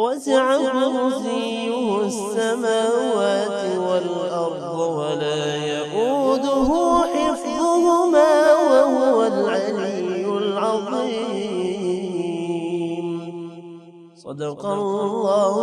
وسع كرسيه السماوات والأرض ولا يؤوده حفظهما وهو العلي العظيم. صدق الله